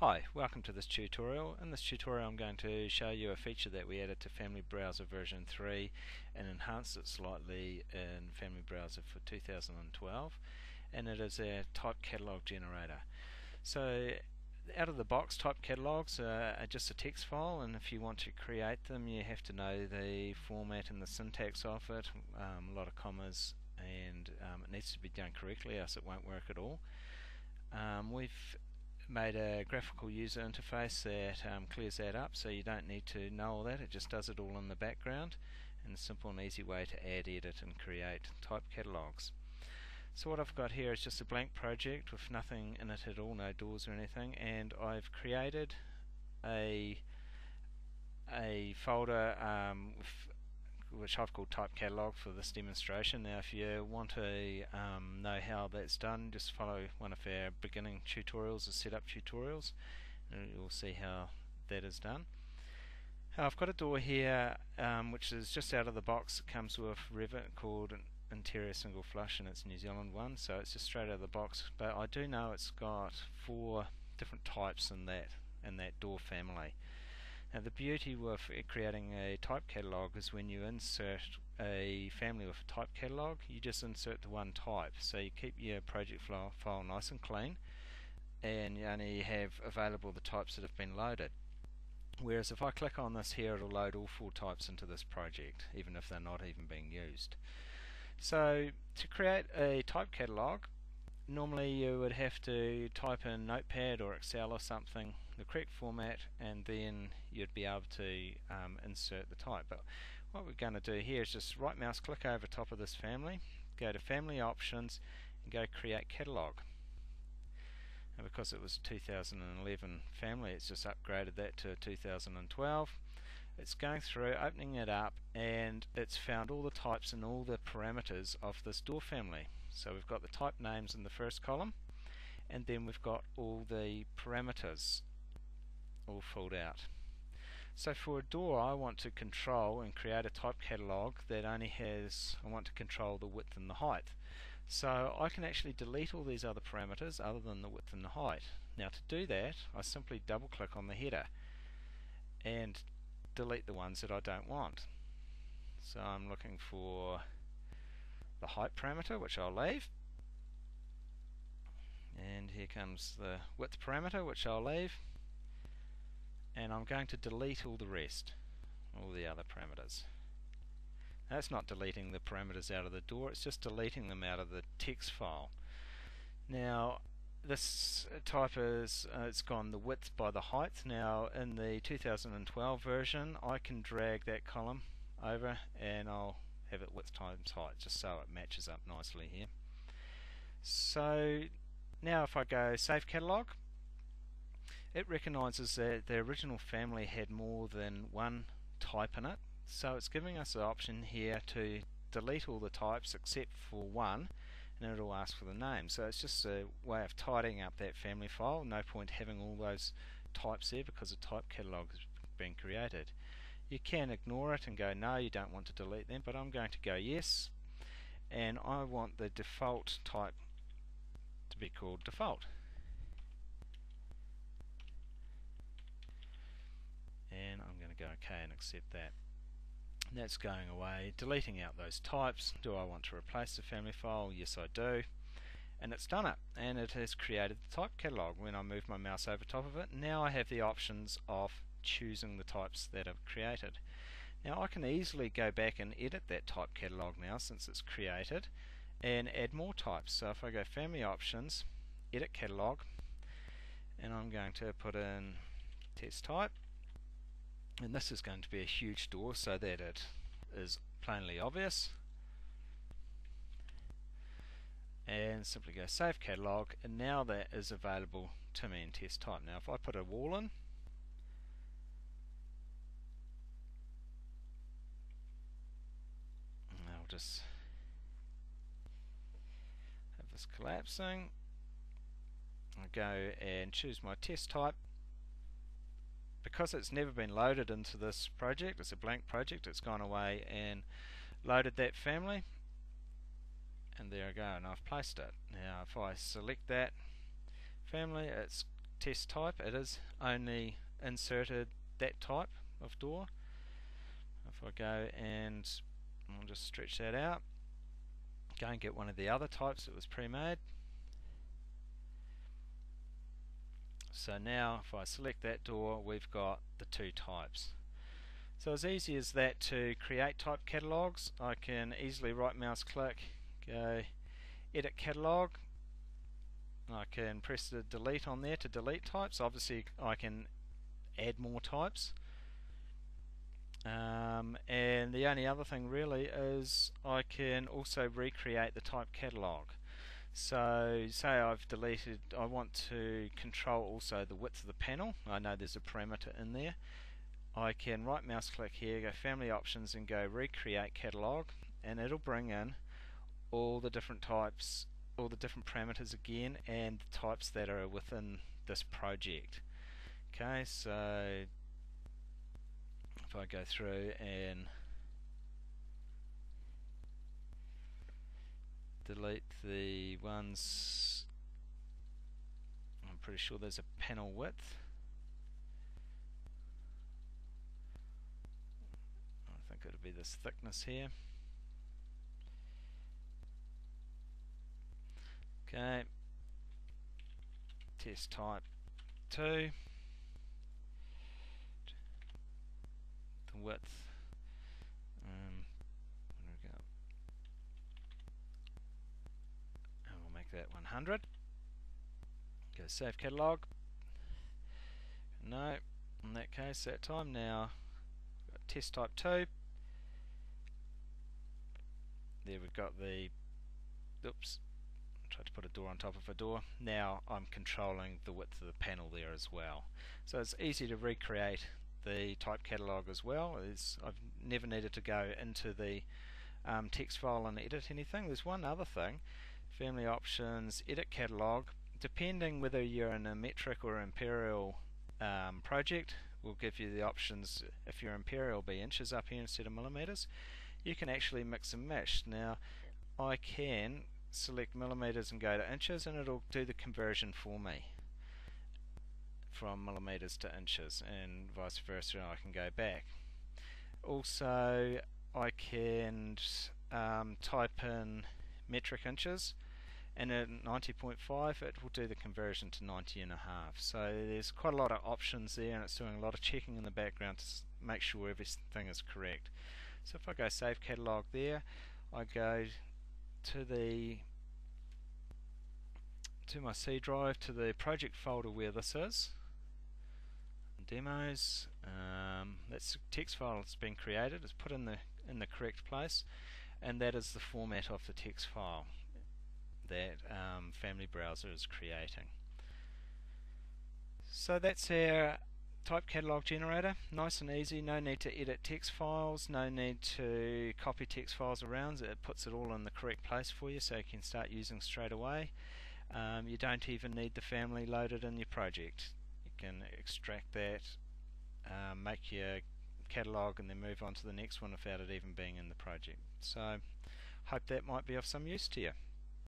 Hi, welcome to this tutorial. In this tutorial I'm going to show you a feature that we added to Family Browser version 3 and enhanced it slightly in Family Browser for 2012 and it is a type catalog generator. So out of the box type catalogs are just a text file and if you want to create them you have to know the format and the syntax of it, um, a lot of commas and um, it needs to be done correctly else it won't work at all. Um, we've made a graphical user interface that um, clears that up so you don't need to know all that, it just does it all in the background and a simple and easy way to add, edit and create type catalogs. So what I've got here is just a blank project with nothing in it at all, no doors or anything, and I've created a a folder um, with which I've called type catalog for this demonstration. Now if you want to um, know how that's done just follow one of our beginning tutorials, or setup tutorials and you'll see how that is done. I've got a door here um, which is just out of the box, it comes with Revit called interior single flush and it's New Zealand one so it's just straight out of the box but I do know it's got four different types in that in that door family. Now the beauty with creating a type catalog is when you insert a family with a type catalog, you just insert the one type. So you keep your project file nice and clean and you only have available the types that have been loaded. Whereas if I click on this here it'll load all four types into this project even if they're not even being used. So to create a type catalog normally you would have to type in Notepad or Excel or something the correct format and then you'd be able to um, insert the type. But what we're going to do here is just right mouse click over top of this family, go to family options and go create catalog. And because it was 2011 family it's just upgraded that to 2012 it's going through, opening it up, and it's found all the types and all the parameters of this door family. So we've got the type names in the first column, and then we've got all the parameters all filled out. So for a door I want to control and create a type catalog that only has, I want to control the width and the height. So I can actually delete all these other parameters other than the width and the height. Now to do that I simply double click on the header and delete the ones that I don't want. So I'm looking for the height parameter which I'll leave and here comes the width parameter which I'll leave and I'm going to delete all the rest, all the other parameters. That's not deleting the parameters out of the door, it's just deleting them out of the text file. Now this type is, uh, it's gone the width by the height. Now in the 2012 version I can drag that column over and I'll have it width times height just so it matches up nicely here. So now if I go save catalog it recognizes that the original family had more than one type in it. So it's giving us the option here to delete all the types except for one and it'll ask for the name. So it's just a way of tidying up that family file. No point having all those types there because the type catalog has been created you can ignore it and go no you don't want to delete them but I'm going to go yes and I want the default type to be called default and I'm going to go OK and accept that. That's going away, deleting out those types. Do I want to replace the family file? Yes I do. And it's done it, and it has created the type catalog. When I move my mouse over top of it, now I have the options of choosing the types that I've created. Now I can easily go back and edit that type catalog now since it's created and add more types. So if I go family options, edit catalog, and I'm going to put in test type and this is going to be a huge door so that it is plainly obvious and simply go save catalog and now that is available to me in test type. Now if I put a wall in I'll just have this collapsing. I go and choose my test type. Because it's never been loaded into this project, it's a blank project, it's gone away and loaded that family. And there I go and I've placed it. Now if I select that family it's test type. It is only inserted that type of door. If I go and I'll just stretch that out. Go and get one of the other types that was pre-made. So now if I select that door we've got the two types. So as easy as that to create type catalogs I can easily right mouse click go edit catalog. I can press the delete on there to delete types. Obviously I can add more types um, and the only other thing really is I can also recreate the type catalog. So say I've deleted I want to control also the width of the panel. I know there's a parameter in there. I can right mouse click here go family options and go recreate catalog and it'll bring in all the different types all the different parameters again and the types that are within this project. Okay so if I go through and delete the ones I'm pretty sure there's a panel width. I think it'll be this thickness here. Okay. Test type 2 width. Um? And we'll make that 100. Go save catalog. No, in that case, that time now, test type 2. There we've got the, oops, tried to put a door on top of a door. Now I'm controlling the width of the panel there as well. So it's easy to recreate the type catalog as well. Is I've never needed to go into the um, text file and edit anything. There's one other thing, family options, edit catalog. Depending whether you're in a metric or imperial um, project, will give you the options. If you're imperial, be inches up here instead of millimeters. You can actually mix and match. Now, I can select millimeters and go to inches, and it'll do the conversion for me from millimeters to inches and vice versa and I can go back. Also I can um, type in metric inches and at 90.5 it will do the conversion to 90 and a half. So there's quite a lot of options there and it's doing a lot of checking in the background to make sure everything is correct. So if I go save catalog there I go to the to my C drive to the project folder where this is demos. Um, that's text file that's been created. It's put in the in the correct place, and that is the format of the text file that um, Family Browser is creating. So that's our type catalog generator. Nice and easy. No need to edit text files. No need to copy text files around. It puts it all in the correct place for you, so you can start using straight away. Um, you don't even need the family loaded in your project can extract that, um, make your catalog and then move on to the next one without it even being in the project. So hope that might be of some use to you.